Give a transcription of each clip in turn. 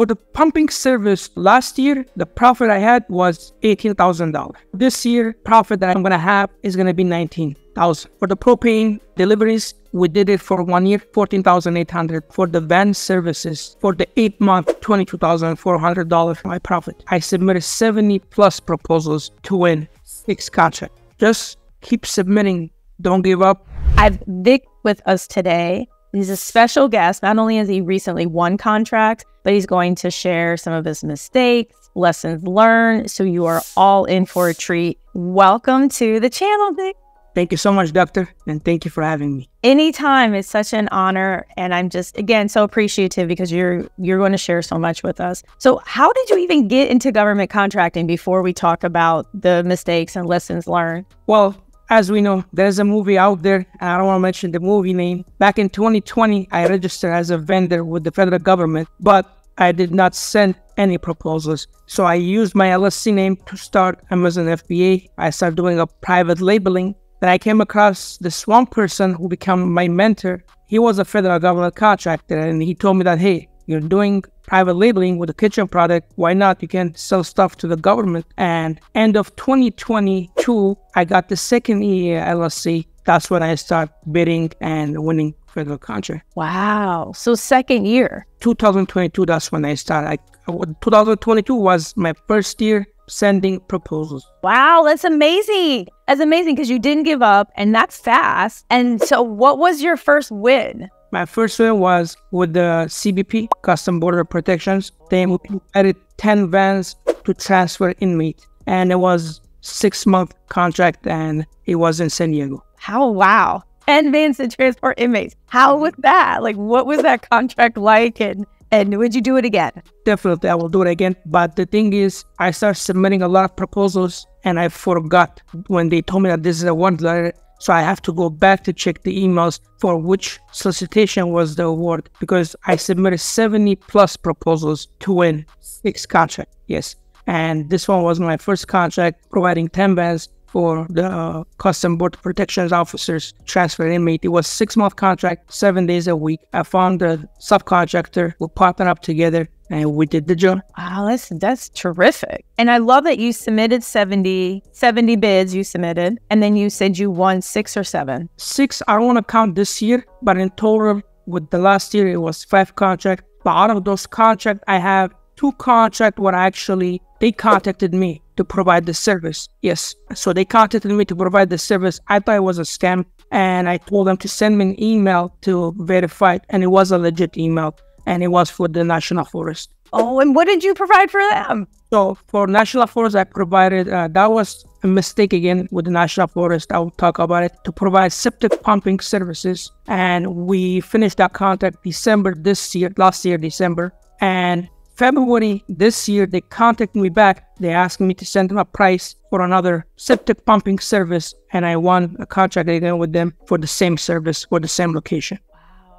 For the pumping service last year, the profit I had was $18,000. This year, profit that I'm going to have is going to be 19,000. For the propane deliveries, we did it for one year, 14,800. For the van services, for the eight month, $22,400 my profit. I submitted 70 plus proposals to win six contracts. Just keep submitting. Don't give up. I've Vic with us today. He's a special guest. Not only has he recently won contract, but he's going to share some of his mistakes, lessons learned. So you are all in for a treat. Welcome to the channel, Vic. Thank you so much, Doctor, and thank you for having me. Anytime, it's such an honor, and I'm just again so appreciative because you're you're going to share so much with us. So, how did you even get into government contracting? Before we talk about the mistakes and lessons learned. Well, as we know, there's a movie out there, and I don't want to mention the movie name. Back in 2020, I registered as a vendor with the federal government, but I did not send any proposals. So I used my LLC name to start Amazon FBA. I started doing a private labeling then I came across this one person who became my mentor. He was a federal government contractor and he told me that, hey, you're doing private labeling with a kitchen product. Why not? You can sell stuff to the government. And end of 2022, I got the second EA LLC. That's when I start bidding and winning federal contract. Wow. So second year. 2022, that's when I started. I, 2022 was my first year sending proposals. Wow, that's amazing. That's amazing because you didn't give up and that's fast. And so, what was your first win? My first one was with the CBP, Custom Border Protections. They added 10 vans to transfer inmate. And it was six month contract and it was in San Diego. How wow. 10 vans to transport inmates. How was that? Like what was that contract like? And and would you do it again? Definitely, I will do it again. But the thing is, I started submitting a lot of proposals and I forgot when they told me that this is a one letter. So I have to go back to check the emails for which solicitation was the award because I submitted 70 plus proposals to win six contracts. Yes. And this one was my first contract providing 10 vans for the uh, custom border protections officers transfer inmate. It was six month contract, seven days a week. I found a subcontractor. We're partnered up together and we did the job. Wow, that's that's terrific. And I love that you submitted 70, 70 bids you submitted, and then you said you won six or seven. Six, I don't want to count this year, but in total with the last year it was five contracts. But out of those contracts, I have two contracts where I actually they contacted me to provide the service. Yes. So they contacted me to provide the service. I thought it was a scam and I told them to send me an email to verify it. And it was a legit email and it was for the National Forest. Oh, and what did you provide for them? So for National Forest, I provided, uh, that was a mistake again with the National Forest. I will talk about it to provide septic pumping services. And we finished that contract December this year, last year, December. And February this year, they contacted me back. They asked me to send them a price for another septic pumping service, and I won a contract again with them for the same service for the same location.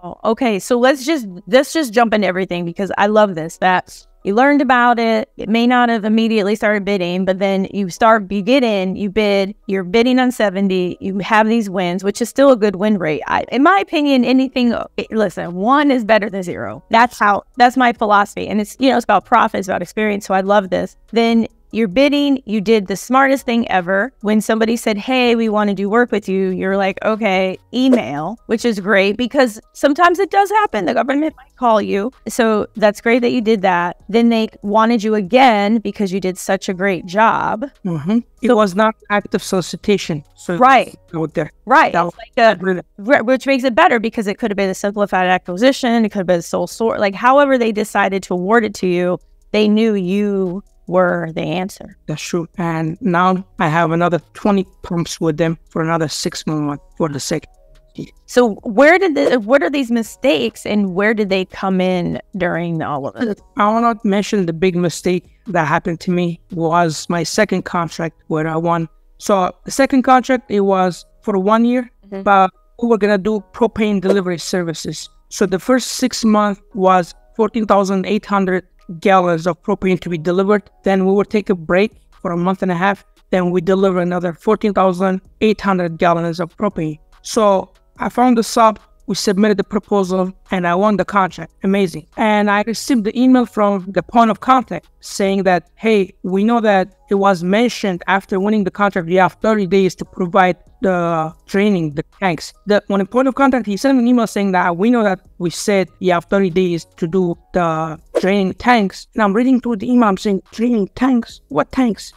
Wow. Okay, so let's just let's just jump into everything because I love this. That you learned about it. It may not have immediately started bidding, but then you start beginning, you bid, you're bidding on 70, you have these wins, which is still a good win rate. I, in my opinion, anything, eh, listen, one is better than zero. That's how, that's my philosophy. And it's, you know, it's about profit, it's about experience. So I love this. Then you're bidding, you did the smartest thing ever. When somebody said, Hey, we want to do work with you, you're like, Okay, email, which is great because sometimes it does happen. The government might call you. So that's great that you did that. Then they wanted you again because you did such a great job. Mm-hmm. It was not active solicitation. So right. Out there. Right. Like a, which makes it better because it could have been a simplified acquisition. It could have been sole source. Like however they decided to award it to you, they knew you were the answer. That's true. And now I have another 20 pumps with them for another six months for the second. So where did the, what are these mistakes and where did they come in during all of it? I want to mention the big mistake that happened to me was my second contract where I won. So the second contract it was for one year, mm-hmm. but we were gonna do propane delivery services. So the first six months was fourteen thousand eight hundred gallons of propane to be delivered. Then we will take a break for a month and a half. Then we deliver another 14,800 gallons of propane. So I found the sub We submitted the proposal and I won the contract. Amazing. And I received the email from the point of contact saying that, hey, we know that it was mentioned after winning the contract, you have 30 days to provide the training, the tanks. The when the point of contact, he sent an email saying that we know that we said you have 30 days to do the training tanks. And I'm reading through the email, I'm saying, training tanks? What tanks?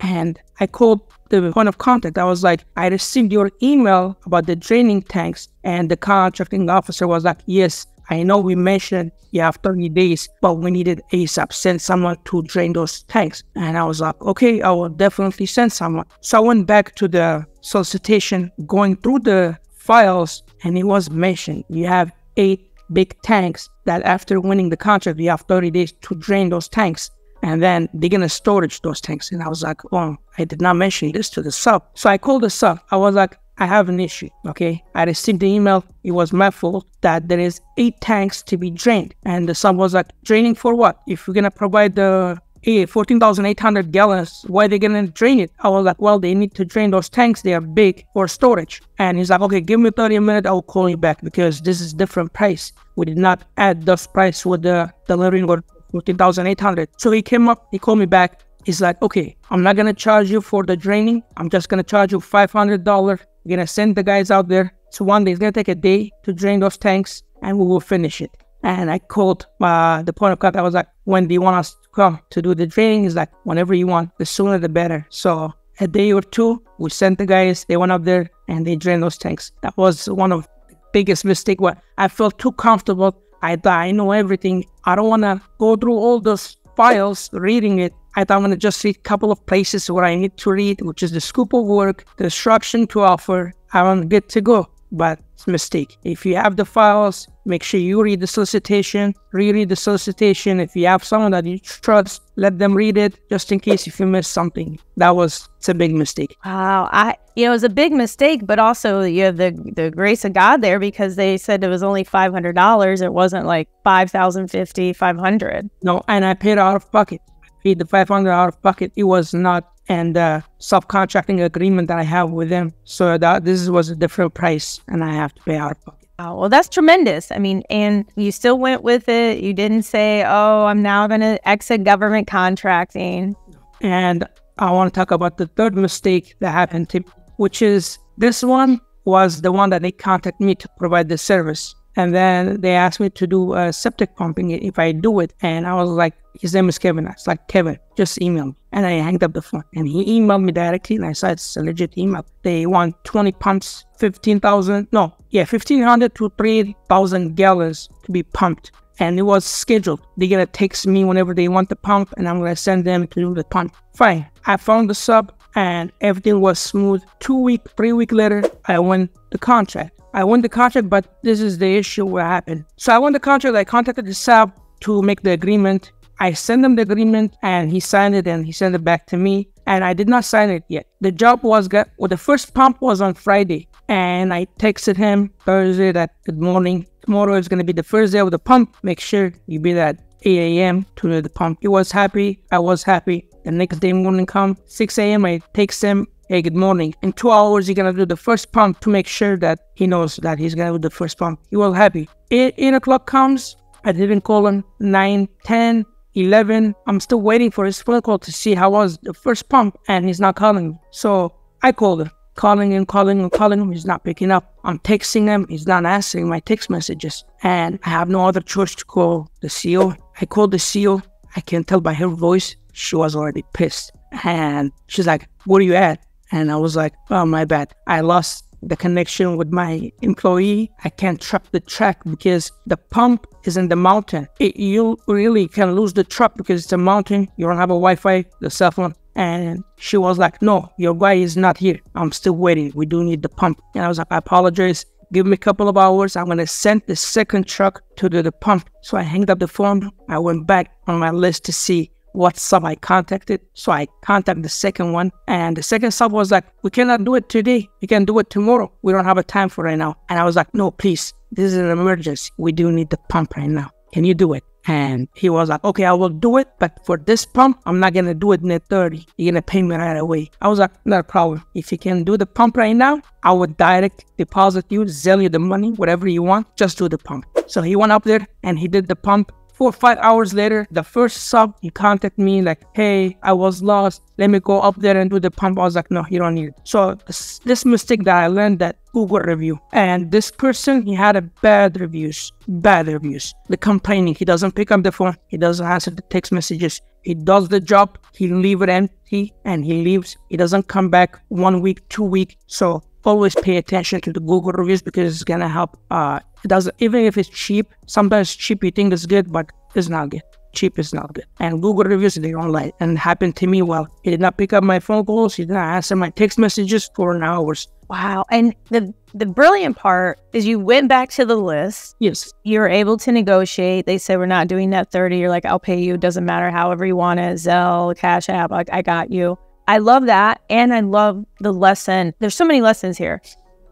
And I called the point of contact. I was like, I received your email about the training tanks. And the contracting officer was like, yes, I know we mentioned you have 30 days, but we needed ASAP. Send someone to drain those tanks. And I was like, okay, I will definitely send someone. So I went back to the solicitation, going through the files, and it was mentioned you have eight big tanks that after winning the contract, you have 30 days to drain those tanks and then they're gonna storage those tanks. And I was like, oh, I did not mention this to the sub. So I called the sub. I was like, I have an issue. Okay. I received the email. It was my fault that there is eight tanks to be drained. And the sub was like, draining for what? If we're gonna provide the eh, 14,800 gallons, why are they gonna drain it? I was like, well, they need to drain those tanks. They are big for storage. And he's like, okay, give me 30 minutes. I'll call you back because this is different price. We did not add this price with the delivering or 14,800. So he came up, he called me back. He's like, okay, I'm not gonna charge you for the draining. I'm just gonna charge you $500. We're gonna send the guys out there. So one day, it's gonna take a day to drain those tanks and we will finish it. And I called uh, the point of contact. I was like, when do you want us to come to do the draining? He's like, whenever you want, the sooner the better. So a day or two, we sent the guys, they went up there and they drained those tanks. That was one of the biggest mistake where I felt too comfortable I thought I know everything. I don't want to go through all those files reading it. I thought I'm going to just read a couple of places where I need to read, which is the scope of work, the instruction to offer. I'm good to go but it's mistake. If you have the files, make sure you read the solicitation, reread the solicitation. If you have someone that you trust, let them read it just in case if you miss something. That was it's a big mistake. Wow. I you know, it was a big mistake, but also you have the the grace of God there because they said it was only five hundred dollars. It wasn't like five thousand fifty, five hundred. No, and I paid out of pocket. I paid the five hundred out of pocket. It was not and the subcontracting agreement that I have with them. So that this was a different price, and I have to pay out of pocket. Oh, well, that's tremendous. I mean, and you still went with it. You didn't say, "Oh, I'm now going to exit government contracting." And I want to talk about the third mistake that happened to, me, which is this one was the one that they contacted me to provide the service. And then they asked me to do a septic pumping if I do it. And I was like, his name is Kevin. I was like, Kevin, just email me. And I hanged up the phone. And he emailed me directly. And I said, it's a legit email. They want 20 pumps, 15,000, no, yeah, 1,500 to 3,000 gallons to be pumped. And it was scheduled. They're going to text me whenever they want the pump. And I'm going to send them to do the pump. Fine. I found the sub and everything was smooth. Two week, three week later, I won the contract. I won the contract, but this is the issue what happened. So I won the contract. I contacted the sub to make the agreement. I sent him the agreement and he signed it and he sent it back to me. And I did not sign it yet. The job was got well, the first pump was on Friday. And I texted him Thursday that good morning. Tomorrow is gonna be the first day of the pump. Make sure you be there at 8 a.m. to the pump. He was happy. I was happy. The next day morning come 6 a.m. I text him hey, good morning. In two hours, you're gonna do the first pump to make sure that he knows that he's gonna do the first pump. He was happy. Eight, 8 o'clock comes, I didn't call him. 9, 10, 11, I'm still waiting for his phone call to see how was the first pump, and he's not calling. So I called him, calling him, calling him, calling him. He's not picking up. I'm texting him. He's not answering my text messages, and I have no other choice to call the CEO. I called the CEO. I can tell by her voice she was already pissed, and she's like, "Where are you at?" And I was like, oh, my bad. I lost the connection with my employee. I can't track the track because the pump is in the mountain. It, you really can lose the truck because it's a mountain. You don't have a Wi-Fi, the cell phone. And she was like, no, your guy is not here. I'm still waiting. We do need the pump. And I was like, I apologize. Give me a couple of hours. I'm going to send the second truck to do the pump. So I hanged up the phone. I went back on my list to see what sub I contacted. So I contacted the second one, and the second sub was like, "We cannot do it today. We can do it tomorrow. We don't have a time for right now." And I was like, "No, please. This is an emergency. We do need the pump right now. Can you do it?" And he was like, okay, I will do it, but for this pump, I'm not gonna do it in the 30. You're gonna pay me right away. I was like, not a problem. If you can do the pump right now, I would direct deposit you, Zelle you the money, whatever you want, just do the pump. So he went up there and he did the pump four or five hours later, the first sub, he contacted me like, hey, I was lost. Let me go up there and do the pump. I was like, no, you don't need it. So this, this mistake that I learned that Google review. And this person, he had a bad reviews, bad reviews. The complaining, he doesn't pick up the phone. He doesn't answer the text messages. He does the job. He leave it empty and he leaves. He doesn't come back one week, two week. So always pay attention to the Google reviews because it's gonna help. Uh, it doesn't even if it's cheap. Sometimes cheap you think is good, but it's not good. Cheap is not good. And Google reviews they don't like. And it happened to me. Well, he did not pick up my phone calls. He did not answer my text messages for an hours. Wow. And the the brilliant part is you went back to the list. Yes. You were able to negotiate. They said we're not doing that 30. You're like, I'll pay you. Doesn't matter however you want it. Zelle, Cash App, like I got you. I love that. And I love the lesson. There's so many lessons here.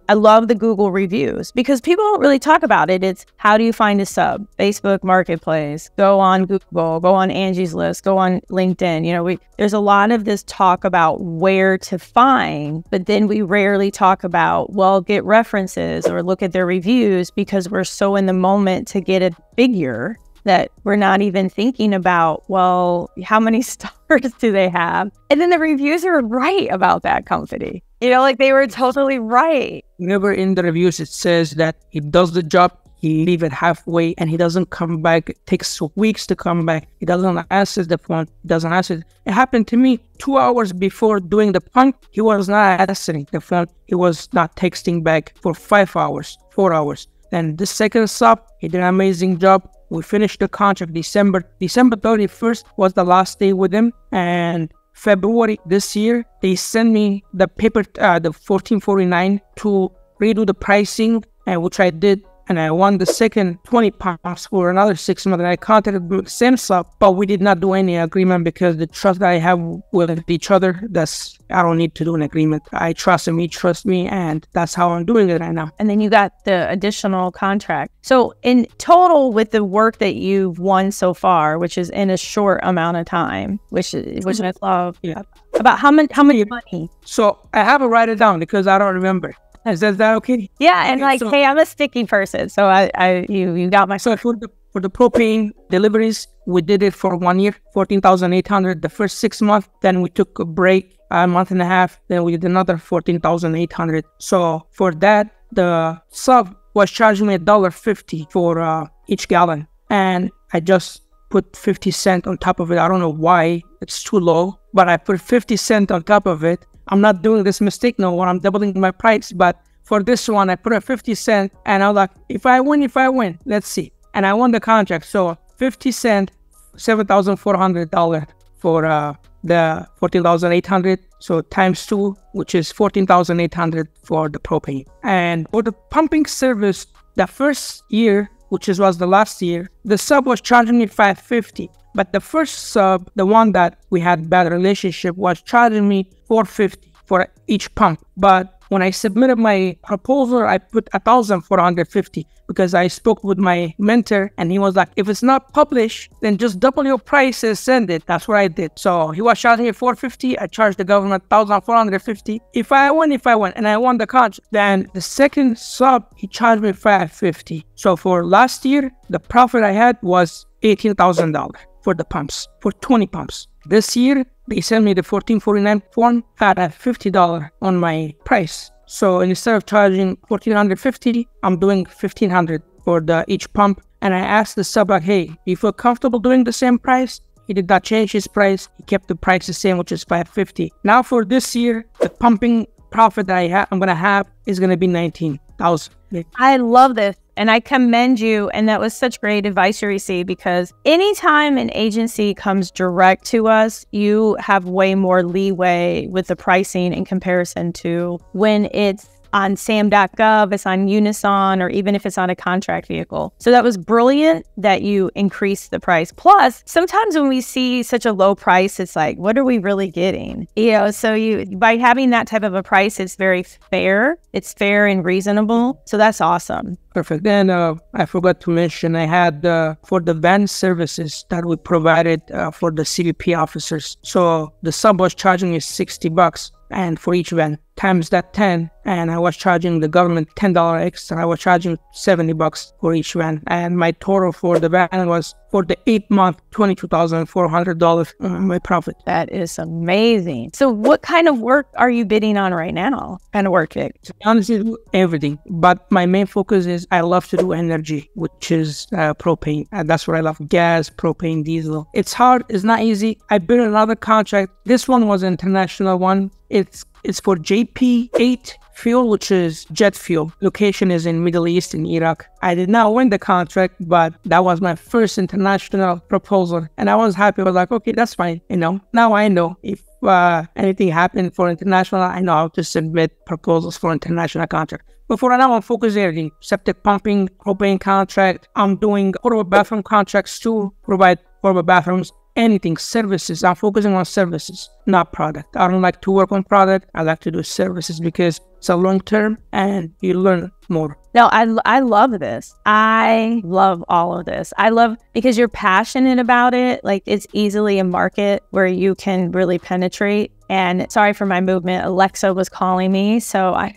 I love the Google reviews because people don't really talk about it. It's how do you find a sub? Facebook Marketplace, go on Google, go on Angie's List, go on LinkedIn. You know, we there's a lot of this talk about where to find, but then we rarely talk about, well, get references or look at their reviews because we're so in the moment to get a figure that we're not even thinking about, well, how many stars do they have? And then the reviews are right about that company. You know, like they were totally right. Whenever in the reviews it says that he does the job, he leave it halfway and he doesn't come back. It takes weeks to come back. He doesn't answer the phone. He doesn't answer. It happened to me two hours before doing the pump. He was not answering the phone. He was not texting back for five hours, four hours. Then the second sub, he did an amazing job. We finished the contract December December 31st was the last day with him, and February this year they sent me the paper, uh, the 1449 to redo the pricing, and which I did and I won the second 20 pounds for another six months. And I contacted same but we did not do any agreement because the trust that I have with each other, that's, I don't need to do an agreement. I trust him, he trusts me, and that's how I'm doing it right now. And then you got the additional contract. So in total, with the work that you've won so far, which is in a short amount of time, which which I love. Mm-hmm. Yeah. About how much how much money? So I have to write it down because I don't remember. Is that, is that okay? Yeah, and Okay, like, so- hey, I'm a sticky person, so I, I, you, you got my. So for the for the propane deliveries, we did it for one year, fourteen thousand eight hundred. The first six months, then we took a break, a month and a half. Then we did another fourteen thousand eight hundred. So for that, the sub was charging me a dollar fifty for uh, each gallon, and I just put fifty cent on top of it. I don't know why it's too low, but I put fifty cent on top of it. I'm not doing this mistake no more. I'm doubling my price, but for this one, I put a 50 cent and I'm like, if I win, if I win, let's see. And I won the contract. So 50 cent, $7,400 for uh, the 14,800. So times two, which is 14,800 for the propane. And for the pumping service, the first year, which is, was the last year, the sub was charging me 550. But the first sub, the one that we had bad relationship, was charging me 450 for each pump. But when I submitted my proposal, I put 1,450 because I spoke with my mentor and he was like, if it's not published, then just double your price and send it. That's what I did. So he was charging me 450. I charged the government 1,450. If I win, if I win, and I won the contract, then the second sub, he charged me 550. So for last year, the profit I had was $18,000 for the pumps, for 20 pumps. This year, they sent me the 1449 form at a $50 on my price. So instead of charging 1450 I'm doing 1500 for the each pump. And I asked the sub like, hey, you feel comfortable doing the same price? He did not change his price. He kept the price the same, which is 550 Now for this year, the pumping profit that I ha- I'm gonna have is gonna be 19,000. I love this. And I commend you. And that was such great advice you received because anytime an agency comes direct to us, you have way more leeway with the pricing in comparison to when it's on sam.gov, it's on Unison, or even if it's on a contract vehicle. So that was brilliant that you increased the price. Plus, sometimes when we see such a low price, it's like, what are we really getting? You know, so you by having that type of a price, it's very fair. It's fair and reasonable. So that's awesome. Perfect. And uh, I forgot to mention, I had uh, for the van services that we provided uh, for the CBP officers. So the sub was charging me 60 bucks and for each van times that 10 and i was charging the government $10 extra. I was charging 70 bucks for each van and my total for the van was for the eight month $22400 uh, my profit. That is amazing. So what kind of work are you bidding on right now? Kind of work Vic? to be honest everything but my main focus is i love to do energy which is uh, propane and that's what i love. Gas propane diesel. It's hard it's not easy. I bid another contract. This one was an international one. It's it's for JP8 fuel, which is jet fuel. Location is in Middle East in Iraq. I did not win the contract, but that was my first international proposal, and I was happy. I was like, okay, that's fine. You know, now I know if uh, anything happened for international, I know how to submit proposals for international contract. But for now, I'm focusing on septic pumping, propane contract. I'm doing portable bathroom contracts to provide portable bathrooms anything. Services. I'm focusing on services not product. I don't like to work on product. I like to do services because it's a long term and you learn more. No I, I love this. I love all of this. I love because you're passionate about it like it's easily a market where you can really penetrate. And sorry for my movement. Alexa was calling me so i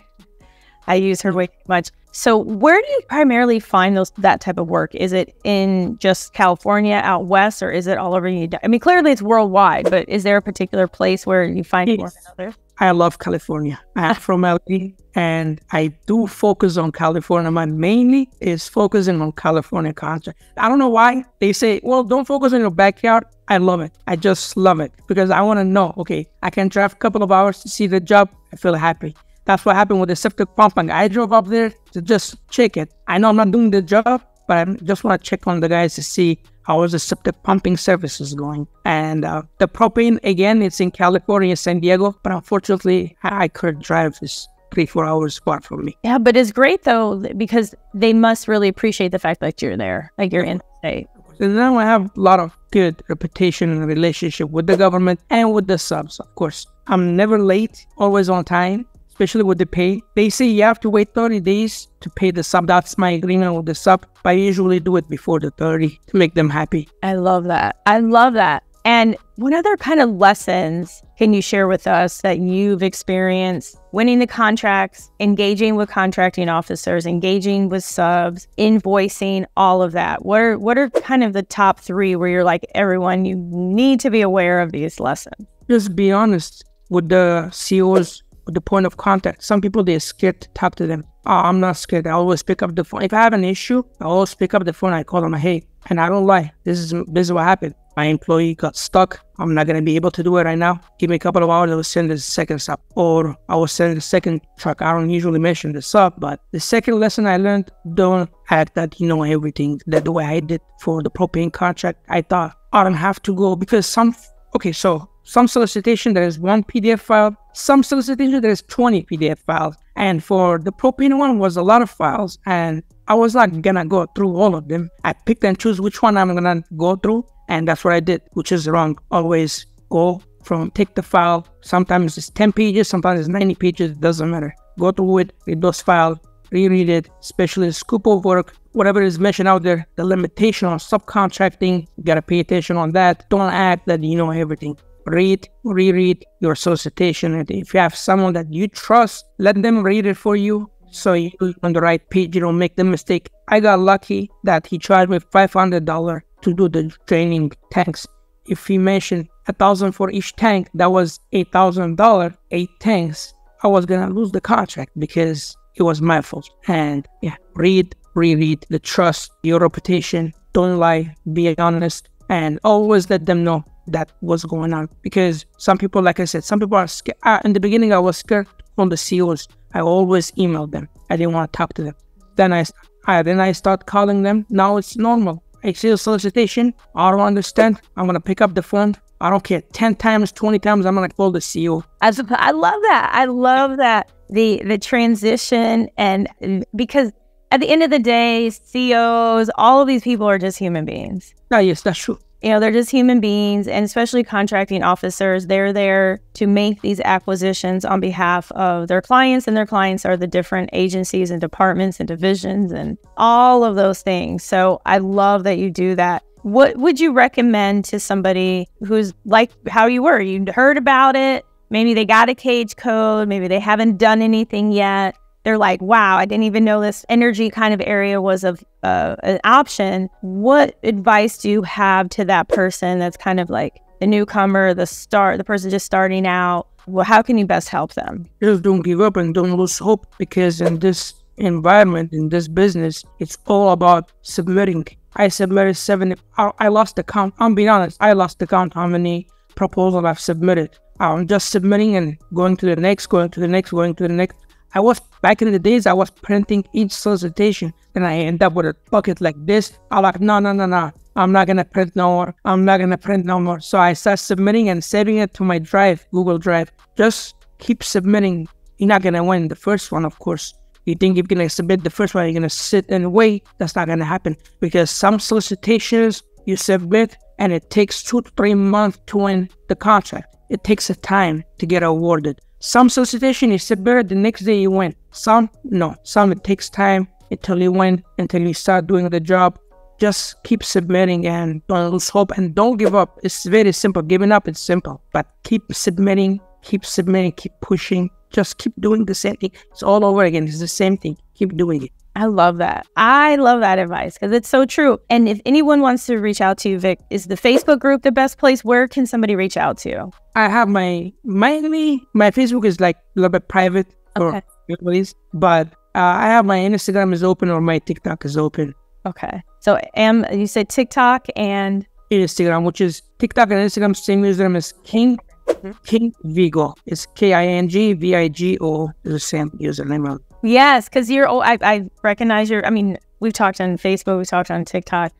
i use her way too much so where do you primarily find those that type of work? Is it in just California out west or is it all over you? I mean, clearly it's worldwide, but is there a particular place where you find more than others? I love California. I'm from LA and I do focus on California. My mainly is focusing on California contract. I don't know why they say, well, don't focus on your backyard. I love it. I just love it because I want to know, okay, I can drive a couple of hours to see the job. I feel happy. That's what happened with the septic pumping. I drove up there to just check it. I know I'm not doing the job, but I just want to check on the guys to see how is the septic pumping services going. And uh, the propane, again, it's in California, San Diego, but unfortunately, I could drive this three, four hours far from me. Yeah, but it's great though, because they must really appreciate the fact that you're there, like you're in state. And now I have a lot of good reputation and relationship with the government and with the subs, of course. I'm never late, always on time especially with the pay. They say you have to wait 30 days to pay the sub. That's my agreement with the sub. But I usually do it before the 30 to make them happy. I love that. I love that. And what other kind of lessons can you share with us that you've experienced winning the contracts, engaging with contracting officers, engaging with subs, invoicing, all of that? What are what are kind of the top three where you're like, everyone, you need to be aware of these lessons? Just be honest with the COs the point of contact. Some people they're scared to talk to them. Oh, I'm not scared. I always pick up the phone. If I have an issue, I always pick up the phone. I call them, hey, and I don't lie. This is this is what happened. My employee got stuck. I'm not gonna be able to do it right now. Give me a couple of hours. I will send the second sub, or I will send the second truck. I don't usually mention the sub, but the second lesson I learned: don't act that you know everything. That the way I did for the propane contract, I thought I don't have to go because some. Okay, so some solicitation, there is one PDF file. Some solicitation, there is 20 PDF files. And for the propane one was a lot of files. And I was not gonna go through all of them. I picked and choose which one I'm gonna go through. And that's what I did, which is wrong. Always go from take the file. Sometimes it's 10 pages, sometimes it's 90 pages, it doesn't matter. Go through it, read those files, reread it, especially scope of work, whatever is mentioned out there, the limitation on subcontracting, you gotta pay attention on that. Don't act that you know everything read, reread your solicitation. And if you have someone that you trust, let them read it for you so you on the right page, you don't make the mistake. I got lucky that he charged me $500 to do the training tanks. If he mentioned a thousand for each tank, that was eight thousand dollar, eight tanks. I was gonna lose the contract because it was my fault. And yeah, read, reread the trust, your reputation. Don't lie, be honest, and always let them know that what's going on because some people, like I said, some people are scared. Uh, in the beginning, I was scared from the CEOs. I always emailed them. I didn't want to talk to them. Then I, I then I start calling them. Now it's normal. I see a solicitation. I don't understand. I'm gonna pick up the phone. I don't care. Ten times, twenty times. I'm gonna call the CEO. As I love that. I love that the the transition and because at the end of the day, CEOs, all of these people are just human beings. Yeah, yes, that's true You know, they're just human beings, and especially contracting officers, they're there to make these acquisitions on behalf of their clients, and their clients are the different agencies and departments and divisions and all of those things. So I love that you do that. What would you recommend to somebody who's like how you were? You heard about it, maybe they got a cage code, maybe they haven't done anything yet they're like, wow, I didn't even know this energy kind of area was of uh, an option. What advice do you have to that person that's kind of like the newcomer, the start, the person just starting out? Well, how can you best help them? Just don't give up and don't lose hope because in this environment, in this business, it's all about submitting. I submitted 70, I lost the count. I'm being honest, I lost the count how many proposals I've submitted. I'm just submitting and going to the next, going to the next, going to the next. I was back in the days, I was printing each solicitation, and I end up with a bucket like this. I'm like, no, no, no, no. I'm not gonna print no more. I'm not gonna print no more. So I start submitting and saving it to my drive, Google Drive. Just keep submitting. You're not gonna win the first one, of course. You think you're gonna submit the first one, you're gonna sit and wait. That's not gonna happen because some solicitations you submit and it takes two to three months to win the contract. It takes a time to get awarded. Some solicitation is submit the next day you win. Some no. Some it takes time until you win, until you start doing the job. Just keep submitting and don't lose hope and don't give up. It's very simple. Giving up is simple, but keep submitting, keep submitting, keep pushing. Just keep doing the same thing. It's all over again. It's the same thing. Keep doing it. I love that. I love that advice because it's so true. And if anyone wants to reach out to you, Vic, is the Facebook group the best place? Where can somebody reach out to you? I have my mainly my Facebook is like a little bit private for okay. but uh, I have my Instagram is open or my TikTok is open. Okay. So am you said TikTok and Instagram, which is TikTok and Instagram same username as King. Mm-hmm. King Vigo. It's K I N G V I G O is the same username. Yes, because you're. Oh, I, I recognize your. I mean, we've talked on Facebook, we've talked on TikTok.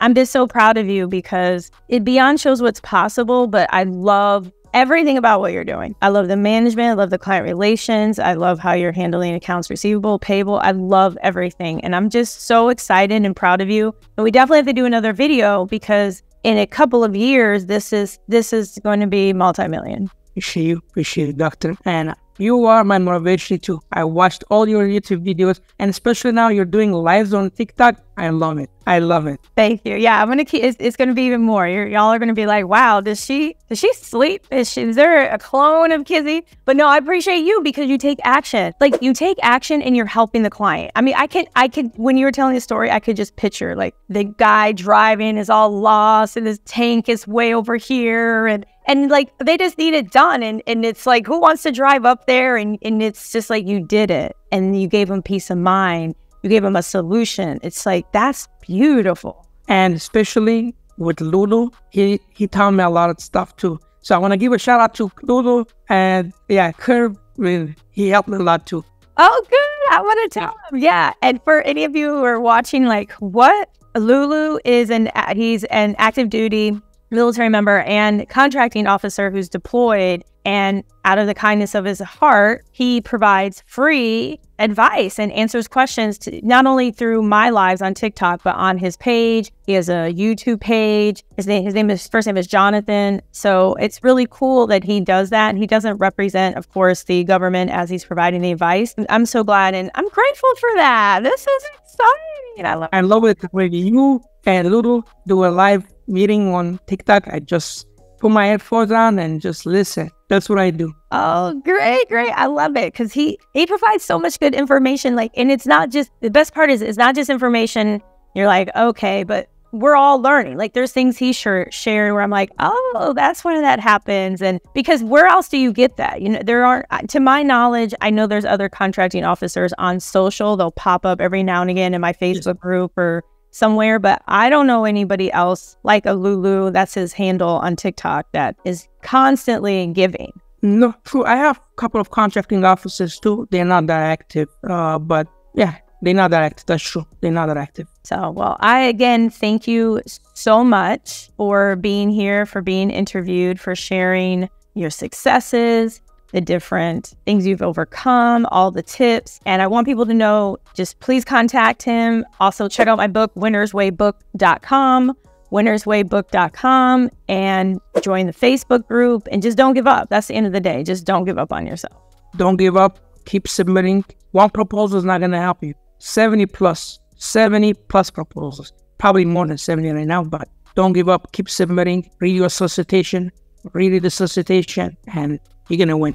I'm just so proud of you because it beyond shows what's possible. But I love everything about what you're doing. I love the management. I love the client relations. I love how you're handling accounts receivable, payable. I love everything, and I'm just so excited and proud of you. But we definitely have to do another video because in a couple of years, this is this is going to be multi-million. Appreciate you, appreciate you, Doctor Anna. You are my motivation too. I watched all your YouTube videos, and especially now you're doing lives on TikTok. I love it. I love it. Thank you. Yeah, I'm gonna keep. It's, it's gonna be even more. You're, y'all are gonna be like, wow, does she does she sleep? Is she is there a clone of Kizzy? But no, I appreciate you because you take action. Like you take action and you're helping the client. I mean, I can I could when you were telling the story, I could just picture like the guy driving is all lost and his tank is way over here and and like they just need it done and and it's like who wants to drive up there and and it's just like you did it and you gave them peace of mind you gave them a solution. It's like that's beautiful. And especially with lulu he he taught me a lot of stuff too. So i want to give a shout out to lulu and yeah Curb, really he helped me a lot too. Oh good. I want to tell him. Yeah. And for any of you who are watching like what? Lulu is an he's an active duty military member and contracting officer who's deployed. And out of the kindness of his heart, he provides free advice and answers questions to, not only through my lives on TikTok, but on his page. He has a YouTube page. His name, his name is first name is Jonathan. So it's really cool that he does that. And he doesn't represent, of course, the government as he's providing the advice. I'm so glad and I'm grateful for that. This is exciting. I love, I love it when you and Lulu do a live meeting on TikTok, I just put my headphones on and just listen. That's what I do. Oh, great, great. I love it because he he provides so much good information. Like, and it's not just the best part is it's not just information. You're like, okay, but we're all learning. Like, there's things he sure sharing where I'm like, oh, that's when that happens. And because where else do you get that? You know, there aren't, to my knowledge, I know there's other contracting officers on social. They'll pop up every now and again in my Facebook group or somewhere, but I don't know anybody else like a Lulu, that's his handle on TikTok, that is constantly giving. No, true. I have a couple of contracting officers too. They're not that active, uh, but yeah, they're not that active. That's true. They're not that active. So, well, I again thank you so much for being here, for being interviewed, for sharing your successes, the different things you've overcome, all the tips. And I want people to know just please contact him. Also, check out my book, winnerswaybook.com. winnerswaybook.com and join the Facebook group and just don't give up. That's the end of the day. Just don't give up on yourself. Don't give up. Keep submitting. One proposal is not going to help you. 70 plus, 70 plus proposals. Probably more than 70 right now, but don't give up. Keep submitting. Read your solicitation. Read the solicitation, and you're going to win.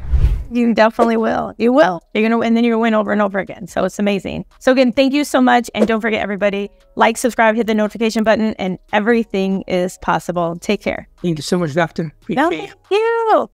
You definitely will. You will. You're going to win, and then you're going to win over and over again. So it's amazing. So, again, thank you so much. And don't forget, everybody, like, subscribe, hit the notification button, and everything is possible. Take care. Thank you so much, Doctor. No, thank you.